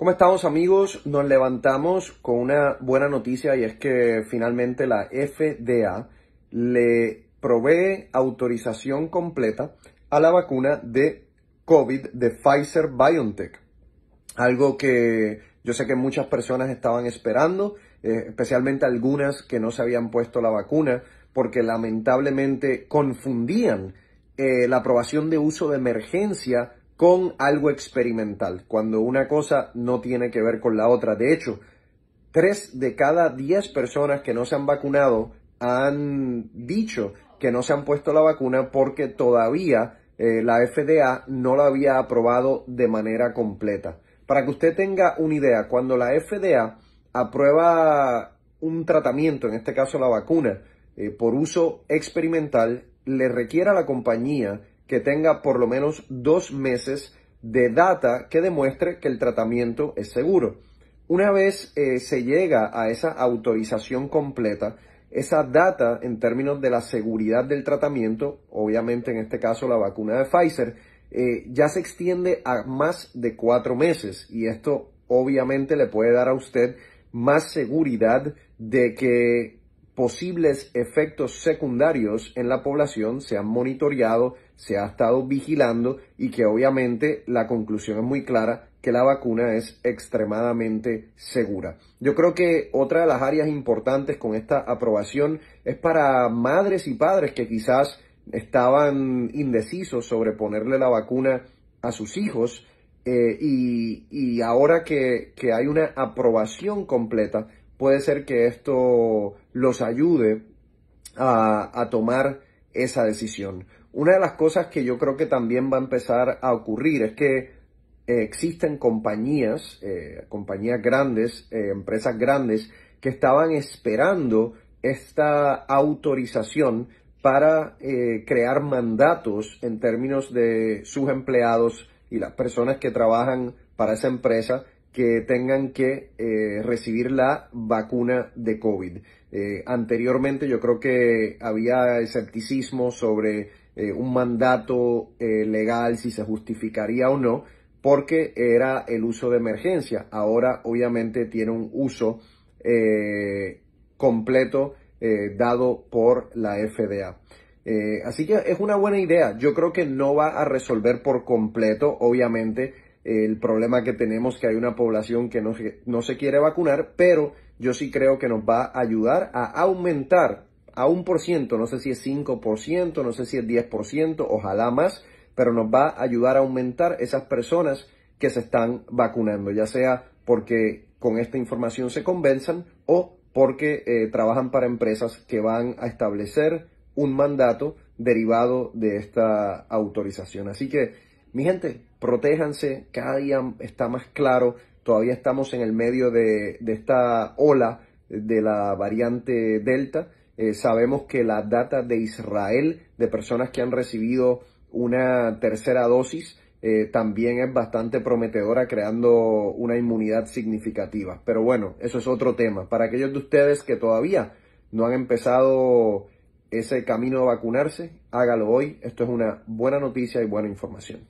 ¿Cómo estamos amigos? Nos levantamos con una buena noticia y es que finalmente la FDA le provee autorización completa a la vacuna de COVID de Pfizer BioNTech. Algo que yo sé que muchas personas estaban esperando, eh, especialmente algunas que no se habían puesto la vacuna porque lamentablemente confundían eh, la aprobación de uso de emergencia con algo experimental, cuando una cosa no tiene que ver con la otra. De hecho, tres de cada diez personas que no se han vacunado han dicho que no se han puesto la vacuna porque todavía eh, la FDA no la había aprobado de manera completa. Para que usted tenga una idea, cuando la FDA aprueba un tratamiento, en este caso la vacuna, eh, por uso experimental, le requiere a la compañía que tenga por lo menos dos meses de data que demuestre que el tratamiento es seguro. Una vez eh, se llega a esa autorización completa, esa data en términos de la seguridad del tratamiento, obviamente en este caso la vacuna de Pfizer, eh, ya se extiende a más de cuatro meses y esto obviamente le puede dar a usted más seguridad de que posibles efectos secundarios en la población se han monitoreado, se ha estado vigilando y que obviamente la conclusión es muy clara que la vacuna es extremadamente segura. Yo creo que otra de las áreas importantes con esta aprobación es para madres y padres que quizás estaban indecisos sobre ponerle la vacuna a sus hijos eh, y, ahora que, que hay una aprobación completa, puede ser que esto los ayude a, tomar esa decisión. Una de las cosas que yo creo que también va a empezar a ocurrir es que eh, existen compañías, eh, compañías grandes, eh, empresas grandes, que estaban esperando esta autorización para crear mandatos en términos de sus empleados y las personas que trabajan para esa empresa que tengan que eh, recibir la vacuna de COVID. Eh, anteriormente yo creo que había escepticismo sobre eh, un mandato legal, si se justificaría o no, porque era el uso de emergencia. Ahora obviamente tiene un uso completo dado por la FDA. así que es una buena idea. Yo creo que no va a resolver por completo, obviamente, el problema que tenemos que hay una población que no, no se quiere vacunar, pero yo sí creo que nos va a ayudar a aumentar a un por ciento, no sé si es 5%, no sé si es 10%, ojalá más, pero nos va a ayudar a aumentar esas personas que se están vacunando, ya sea porque con esta información se convenzan o porque eh, trabajan para empresas que van a establecer un mandato derivado de esta autorización. Así que mi gente, protéjanse, cada día está más claro, todavía estamos en el medio de, esta ola de la variante Delta. Eh, sabemos que la data de Israel de personas que han recibido una tercera dosis eh, también es bastante prometedora, creando una inmunidad significativa. Pero bueno, eso es otro tema. Para aquellos de ustedes que todavía no han empezado ese camino de vacunarse, hágalo hoy. Esto es una buena noticia y buena información.